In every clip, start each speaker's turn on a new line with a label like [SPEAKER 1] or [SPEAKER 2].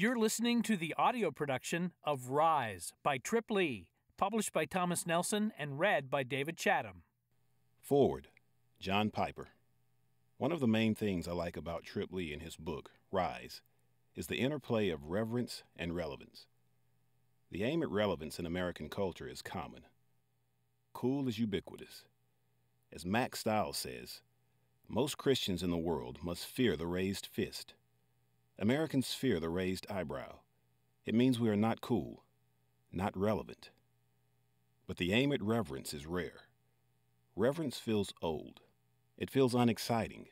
[SPEAKER 1] You're listening to the audio production of Rise by Trip Lee, published by Thomas Nelson and read by David Chattam.
[SPEAKER 2] Foreword, John Piper. One of the main things I like about Trip Lee in his book, Rise, is the interplay of reverence and relevance. The aim at relevance in American culture is common. Cool is ubiquitous. As Max Stiles says, most Christians in the world must fear the raised fist. Americans fear the raised eyebrow. It means we are not cool, not relevant. But the aim at reverence is rare. Reverence feels old. It feels unexciting.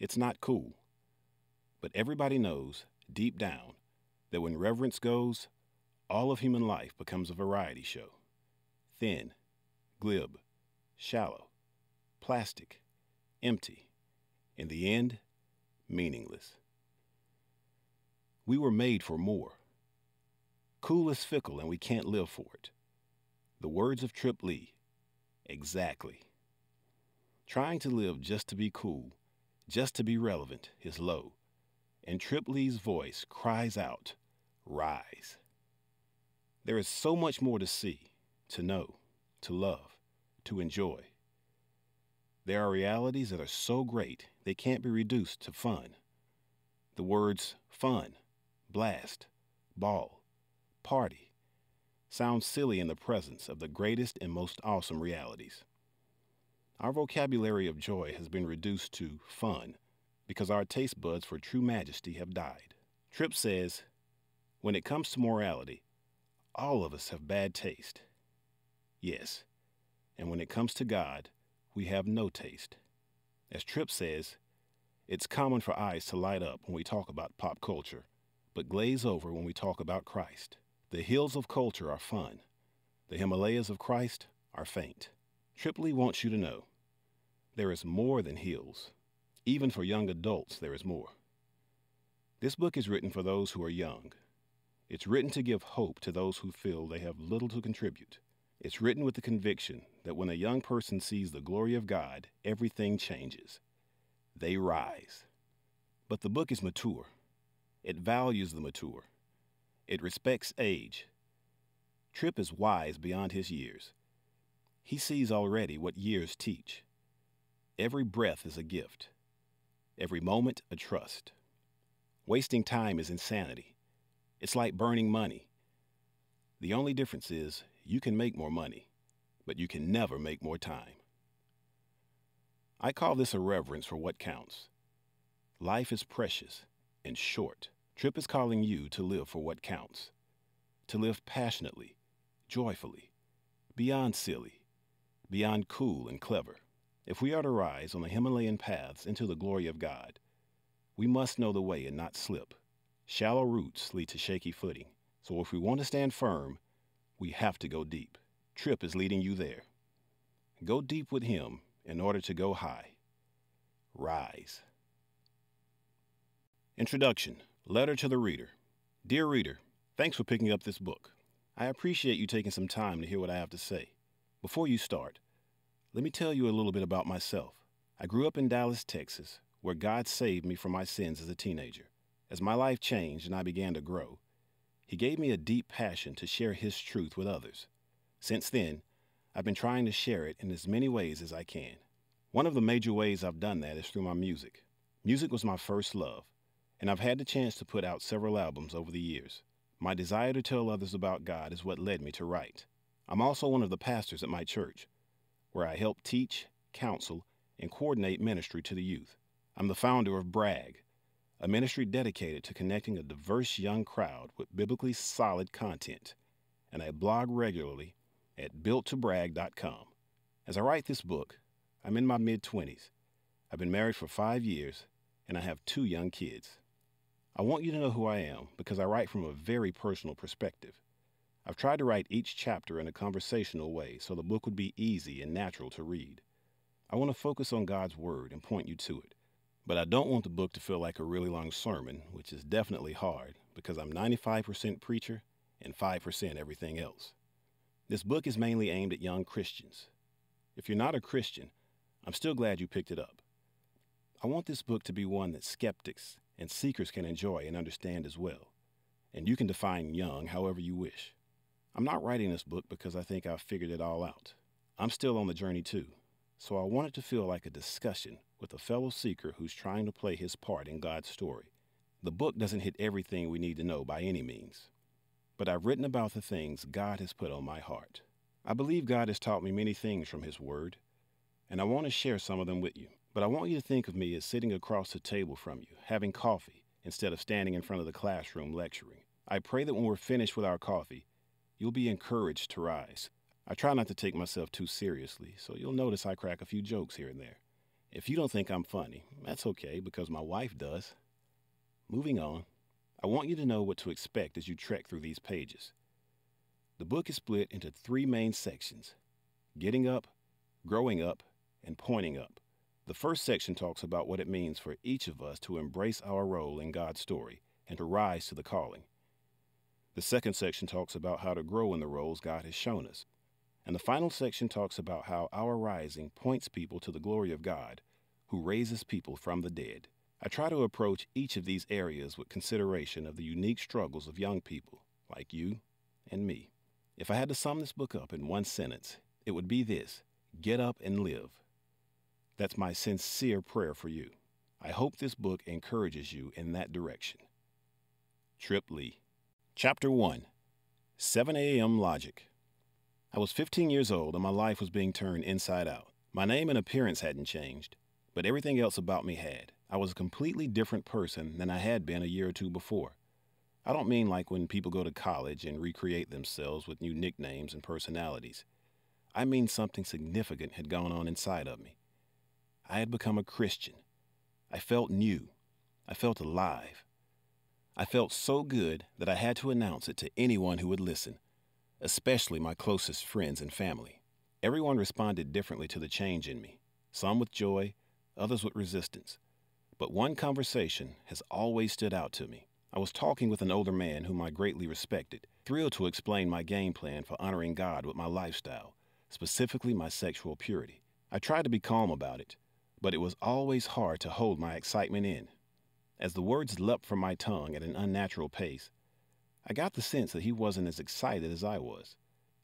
[SPEAKER 2] It's not cool. But everybody knows, deep down, that when reverence goes, all of human life becomes a variety show. Thin, glib, shallow, plastic, empty, in the end, meaningless. We were made for more. Cool is fickle and we can't live for it. The words of Trip Lee. Exactly. Trying to live just to be cool, just to be relevant, is low. And Trip Lee's voice cries out, Rise. There is so much more to see, to know, to love, to enjoy. There are realities that are so great they can't be reduced to fun. The words fun, blast, ball, party sound silly in the presence of the greatest and most awesome realities. Our vocabulary of joy has been reduced to fun because our taste buds for true majesty have died. Trip says, when it comes to morality, all of us have bad taste. Yes, and when it comes to God, we have no taste. As Trip says, it's common for eyes to light up when we talk about pop culture but glaze over when we talk about Christ. The hills of culture are fun. The Himalayas of Christ are faint. Trip Lee wants you to know there is more than hills. Even for young adults, there is more. This book is written for those who are young. It's written to give hope to those who feel they have little to contribute. It's written with the conviction that when a young person sees the glory of God, everything changes. They rise. But the book is mature. It values the mature. It respects age. Trip is wise beyond his years. He sees already what years teach. Every breath is a gift, every moment a trust. Wasting time is insanity. It's like burning money. The only difference is you can make more money, but you can never make more time. I call this a reverence for what counts. Life is precious and short. Trip is calling you to live for what counts, to live passionately, joyfully, beyond silly, beyond cool and clever. If we are to rise on the Himalayan paths into the glory of God, we must know the way and not slip. Shallow roots lead to shaky footing, so if we want to stand firm, we have to go deep. Trip is leading you there. Go deep with Him in order to go high. Rise. Introduction Letter to the Reader Dear Reader, thanks for picking up this book. I appreciate you taking some time to hear what I have to say. Before you start, let me tell you a little bit about myself. I grew up in Dallas, Texas, where God saved me from my sins as a teenager. As my life changed and I began to grow, He gave me a deep passion to share His truth with others. Since then, I've been trying to share it in as many ways as I can. One of the major ways I've done that is through my music. Music was my first love and I've had the chance to put out several albums over the years. My desire to tell others about God is what led me to write. I'm also one of the pastors at my church, where I help teach, counsel, and coordinate ministry to the youth. I'm the founder of Brag, a ministry dedicated to connecting a diverse young crowd with biblically solid content, and I blog regularly at builttobrag.com. As I write this book, I'm in my mid 20s. I've been married for five years, and I have two young kids. I want you to know who I am because I write from a very personal perspective. I've tried to write each chapter in a conversational way so the book would be easy and natural to read. I want to focus on God's Word and point you to it. But I don't want the book to feel like a really long sermon, which is definitely hard because I'm 95% preacher and 5% everything else. This book is mainly aimed at young Christians. If you're not a Christian, I'm still glad you picked it up. I want this book to be one that skeptics and seekers can enjoy and understand as well. and you can define young however you wish. I'm not writing this book because I think I've figured it all out. I'm still on the journey too, so I want it to feel like a discussion with a fellow seeker who's trying to play his part in God's story. The book doesn't hit everything we need to know by any means, but I've written about the things God has put on my heart. I believe God has taught me many things from His Word, and I want to share some of them with you. But I want you to think of me as sitting across the table from you, having coffee, instead of standing in front of the classroom lecturing. I pray that when we're finished with our coffee, you'll be encouraged to rise. I try not to take myself too seriously, so you'll notice I crack a few jokes here and there. If you don't think I'm funny, that's okay because my wife does. Moving on, I want you to know what to expect as you trek through these pages. The book is split into three main sections getting up, growing up, and pointing up. The first section talks about what it means for each of us to embrace our role in God's story and to rise to the calling. The second section talks about how to grow in the roles God has shown us. And the final section talks about how our rising points people to the glory of God, who raises people from the dead. I try to approach each of these areas with consideration of the unique struggles of young people, like you and me. If I had to sum this book up in one sentence, it would be this Get up and live. That's my sincere prayer for you. I hope this book encourages you in that direction. Trip Lee. Chapter 1 7 a.m. Logic. I was 15 years old and my life was being turned inside out. My name and appearance hadn't changed, but everything else about me had. I was a completely different person than I had been a year or two before. I don't mean like when people go to college and recreate themselves with new nicknames and personalities. I mean something significant had gone on inside of me. I had become a Christian. I felt new. I felt alive. I felt so good that I had to announce it to anyone who would listen, especially my closest friends and family. Everyone responded differently to the change in me, some with joy, others with resistance. But one conversation has always stood out to me. I was talking with an older man whom I greatly respected, thrilled to explain my game plan for honoring God with my lifestyle, specifically my sexual purity. I tried to be calm about it, but it was always hard to hold my excitement in. As the words leapt from my tongue at an unnatural pace, I got the sense that he wasn't as excited as I was.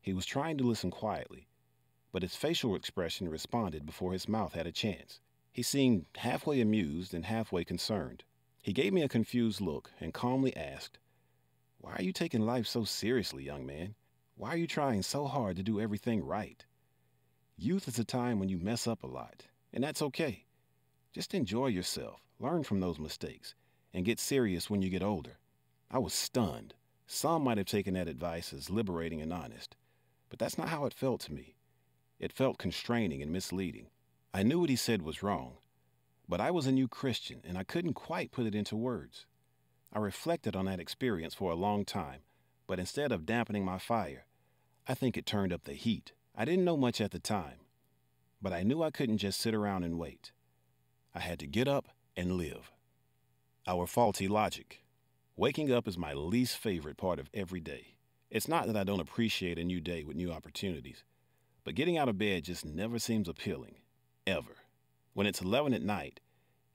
[SPEAKER 2] He was trying to listen quietly, but his facial expression responded before his mouth had a chance. He seemed halfway amused and halfway concerned. He gave me a confused look and calmly asked, Why are you taking life so seriously, young man? Why are you trying so hard to do everything right? Youth is a time when you mess up a lot, and that's okay. Just enjoy yourself, learn from those mistakes, and get serious when you get older. I was stunned. Some might have taken that advice as liberating and honest, but that's not how it felt to me. It felt constraining and misleading. I knew what he said was wrong, but I was a new Christian and I couldn't quite put it into words. I reflected on that experience for a long time, but instead of dampening my fire, I think it turned up the heat. I didn't know much at the time, but I knew I couldn't just sit around and wait. I had to get up and live. Our faulty logic. Waking up is my least favorite part of every day. It's not that I don't appreciate a new day with new opportunities, but getting out of bed just never seems appealing ever. When it's 11 at night,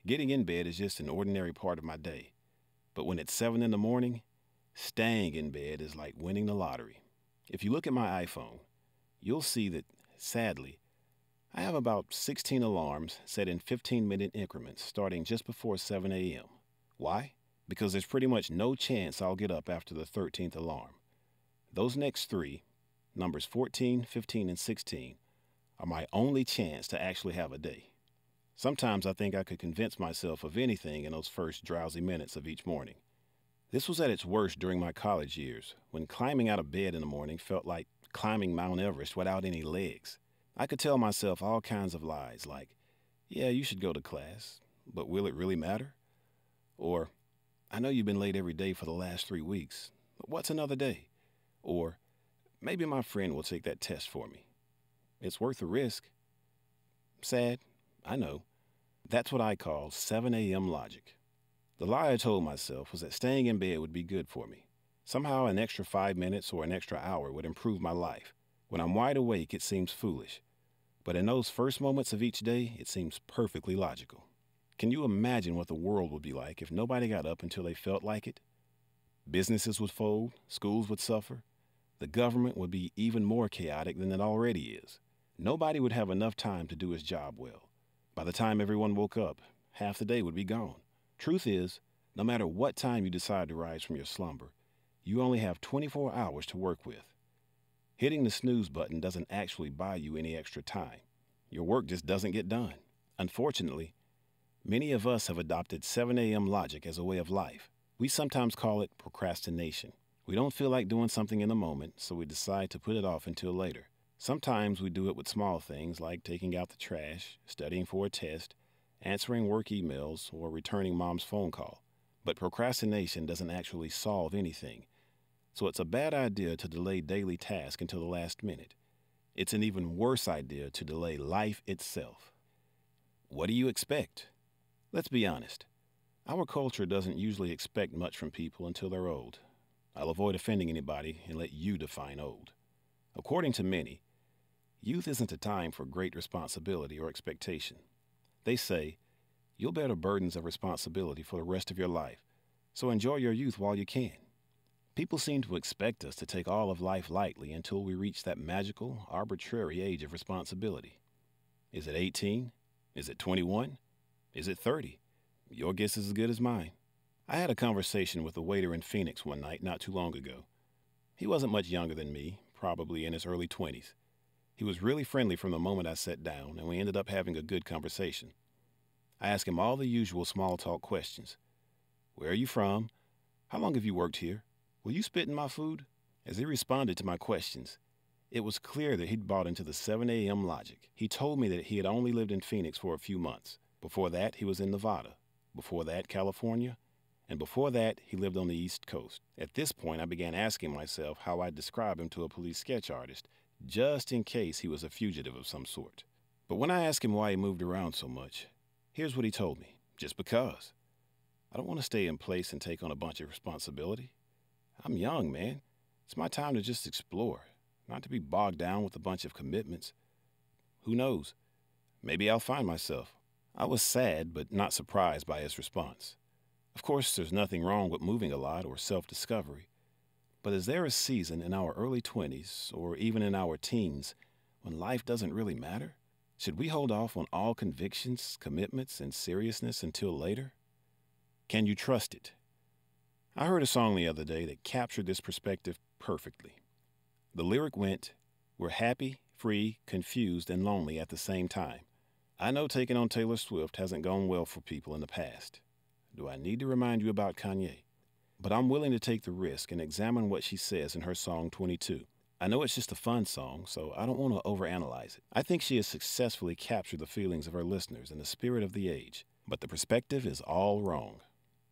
[SPEAKER 2] getting in bed is just an ordinary part of my day. But when it's 7 in the morning, staying in bed is like winning the lottery. If you look at my iPhone, you'll see that, sadly, I have about 16 alarms set in 15 minute increments starting just before 7 a.m. Why? Because there's pretty much no chance I'll get up after the 13th alarm. Those next three, numbers 14, 15, and 16, are my only chance to actually have a day. Sometimes I think I could convince myself of anything in those first drowsy minutes of each morning. This was at its worst during my college years, when climbing out of bed in the morning felt like climbing Mount Everest without any legs. I could tell myself all kinds of lies like, yeah, you should go to class, but will it really matter? Or, I know you've been late every day for the last three weeks, but what's another day? Or, maybe my friend will take that test for me. It's worth the risk. Sad, I know. That's what I call 7 a.m. logic. The lie I told myself was that staying in bed would be good for me. Somehow, an extra five minutes or an extra hour would improve my life. When I'm wide awake, it seems foolish. But in those first moments of each day, it seems perfectly logical. Can you imagine what the world would be like if nobody got up until they felt like it? Businesses would fold, schools would suffer, the government would be even more chaotic than it already is. Nobody would have enough time to do his job well. By the time everyone woke up, half the day would be gone. Truth is, no matter what time you decide to rise from your slumber, you only have 24 hours to work with. Hitting the snooze button doesn't actually buy you any extra time. Your work just doesn't get done. Unfortunately, many of us have adopted 7 a.m. logic as a way of life. We sometimes call it procrastination. We don't feel like doing something in the moment, so we decide to put it off until later. Sometimes we do it with small things like taking out the trash, studying for a test, answering work emails, or returning mom's phone call. But procrastination doesn't actually solve anything. So it's a bad idea to delay daily tasks until the last minute. It's an even worse idea to delay life itself. What do you expect? Let's be honest. Our culture doesn't usually expect much from people until they're old. I'll avoid offending anybody and let you define old. According to many, youth isn't a time for great responsibility or expectation. They say, you'll bear the burdens of responsibility for the rest of your life, so enjoy your youth while you can. People seem to expect us to take all of life lightly until we reach that magical, arbitrary age of responsibility. Is it 18? Is it 21? Is it 30? Your guess is as good as mine. I had a conversation with a waiter in Phoenix one night not too long ago. He wasn't much younger than me, probably in his early 20s. He was really friendly from the moment I sat down, and we ended up having a good conversation. I asked him all the usual small talk questions Where are you from? How long have you worked here? Will you spit in my food? As he responded to my questions, it was clear that he'd bought into the 7 a.m. logic. He told me that he had only lived in Phoenix for a few months. Before that, he was in Nevada. Before that, California and before that, he lived on the East Coast. At this point, I began asking myself how I'd describe him to a police sketch artist, just in case he was a fugitive of some sort. But when I asked him why he moved around so much, here's what he told me just because. I don't want to stay in place and take on a bunch of responsibility. I'm young, man. It's my time to just explore, not to be bogged down with a bunch of commitments. Who knows? Maybe I'll find myself. I was sad, but not surprised by his response. Of course, there's nothing wrong with moving a lot or self discovery. But is there a season in our early 20s or even in our teens when life doesn't really matter? Should we hold off on all convictions, commitments, and seriousness until later? Can you trust it? I heard a song the other day that captured this perspective perfectly. The lyric went, We're happy, free, confused, and lonely at the same time. I know taking on Taylor Swift hasn't gone well for people in the past. Do I need to remind you about Kanye? But I'm willing to take the risk and examine what she says in her song 22. I know it's just a fun song, so I don't want to overanalyze it. I think she has successfully captured the feelings of her listeners and the spirit of the age, but the perspective is all wrong.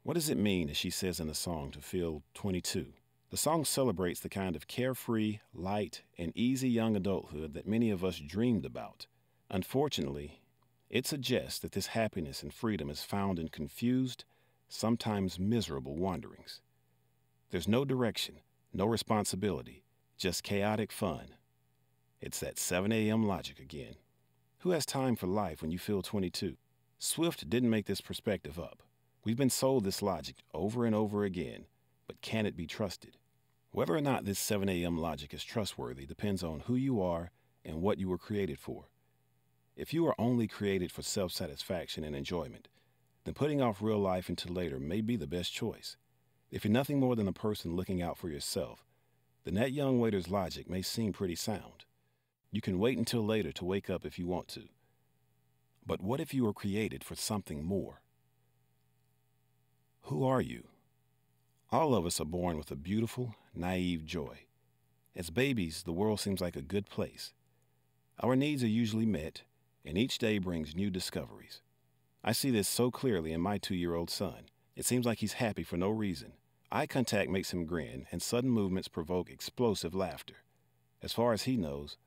[SPEAKER 2] What does it mean, as she says in the song, to feel 22? The song celebrates the kind of carefree, light, and easy young adulthood that many of us dreamed about. Unfortunately, it suggests that this happiness and freedom is found in confused, sometimes miserable wanderings. There's no direction, no responsibility, just chaotic fun. It's that 7 a.m. logic again. Who has time for life when you feel 22? Swift didn't make this perspective up. We've been sold this logic over and over again, but can it be trusted? Whether or not this 7 a.m. logic is trustworthy depends on who you are and what you were created for. If you are only created for self satisfaction and enjoyment, then putting off real life until later may be the best choice. If you're nothing more than a person looking out for yourself, then that young waiter's logic may seem pretty sound. You can wait until later to wake up if you want to. But what if you were created for something more? Who are you? All of us are born with a beautiful, naive joy. As babies, the world seems like a good place. Our needs are usually met, and each day brings new discoveries. I see this so clearly in my two year old son. It seems like he's happy for no reason. Eye contact makes him grin, and sudden movements provoke explosive laughter. As far as he knows,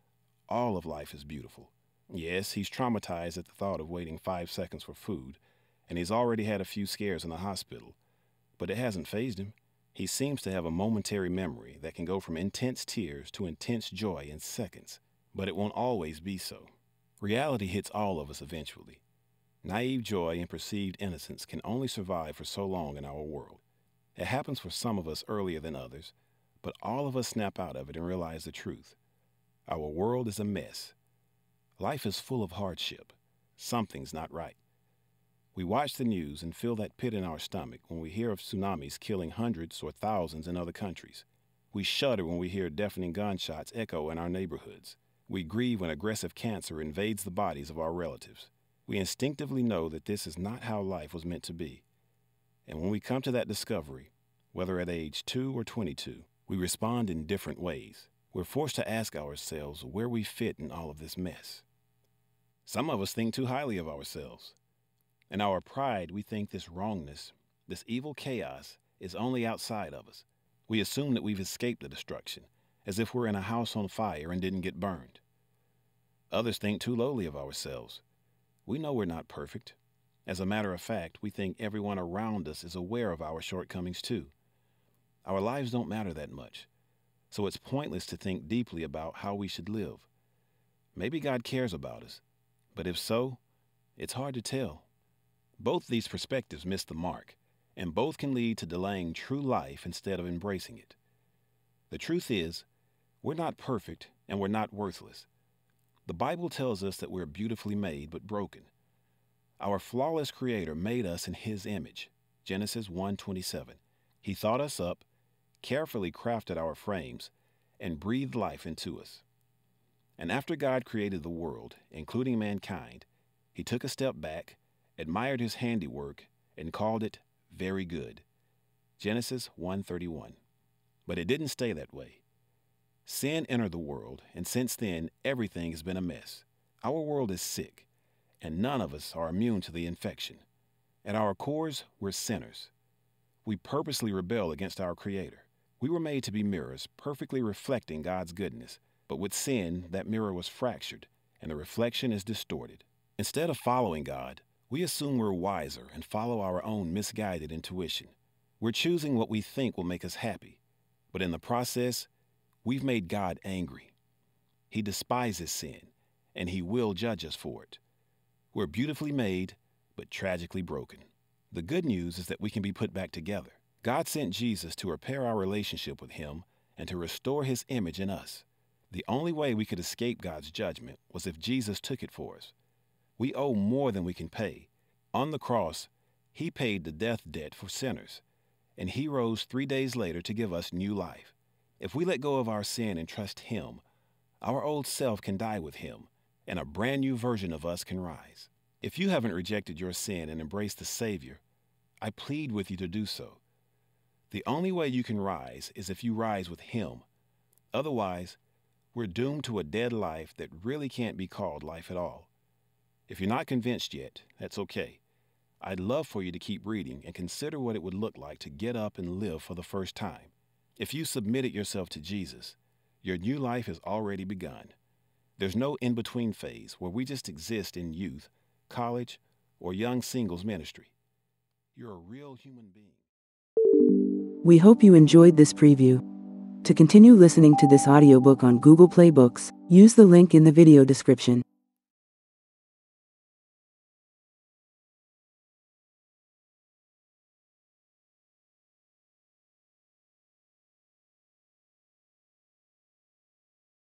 [SPEAKER 2] all of life is beautiful. Yes, he's traumatized at the thought of waiting five seconds for food, and he's already had a few scares in the hospital. But it hasn't fazed him. He seems to have a momentary memory that can go from intense tears to intense joy in seconds, but it won't always be so. Reality hits all of us eventually. Naive joy and perceived innocence can only survive for so long in our world. It happens for some of us earlier than others, but all of us snap out of it and realize the truth. Our world is a mess. Life is full of hardship. Something's not right. We watch the news and feel that pit in our stomach when we hear of tsunamis killing hundreds or thousands in other countries. We shudder when we hear deafening gunshots echo in our neighborhoods. We grieve when aggressive cancer invades the bodies of our relatives. We instinctively know that this is not how life was meant to be. And when we come to that discovery, whether at age 2 or 22, we respond in different ways. We're forced to ask ourselves where we fit in all of this mess. Some of us think too highly of ourselves. In our pride, we think this wrongness, this evil chaos, is only outside of us. We assume that we've escaped the destruction, as if we're in a house on fire and didn't get burned. Others think too lowly of ourselves. We know we're not perfect. As a matter of fact, we think everyone around us is aware of our shortcomings too. Our lives don't matter that much, so it's pointless to think deeply about how we should live. Maybe God cares about us, but if so, it's hard to tell. Both these perspectives miss the mark, and both can lead to delaying true life instead of embracing it. The truth is, we're not perfect and we're not worthless. The Bible tells us that we're beautifully made but broken. Our flawless creator made us in his image. Genesis 1:27. He thought us up, carefully crafted our frames, and breathed life into us. And after God created the world, including mankind, he took a step back, admired his handiwork, and called it very good. Genesis 1:31. But it didn't stay that way. Sin entered the world, and since then everything has been a mess. Our world is sick, and none of us are immune to the infection. At our cores, we're sinners. We purposely rebel against our Creator. We were made to be mirrors, perfectly reflecting God's goodness, but with sin, that mirror was fractured, and the reflection is distorted. Instead of following God, we assume we're wiser and follow our own misguided intuition. We're choosing what we think will make us happy, but in the process, we've made God angry. He despises sin, and He will judge us for it. We're beautifully made, but tragically broken. The good news is that we can be put back together. God sent Jesus to repair our relationship with Him and to restore His image in us. The only way we could escape God's judgment was if Jesus took it for us. We owe more than we can pay. On the cross, He paid the death debt for sinners, and He rose three days later to give us new life. If we let go of our sin and trust Him, our old self can die with Him, and a brand new version of us can rise. If you haven't rejected your sin and embraced the Savior, I plead with you to do so. The only way you can rise is if you rise with Him. Otherwise, we're doomed to a dead life that really can't be called life at all. If you're not convinced yet, that's okay. I'd love for you to keep reading and consider what it would look like to get up and live for the first time. If you submitted yourself to Jesus, your new life has already begun. There's no in between phase where we just exist in youth, college, or young singles ministry. You're a real human being.
[SPEAKER 3] We hope you enjoyed this preview. To continue listening to this audiobook on Google Play Books, use the link in the video description.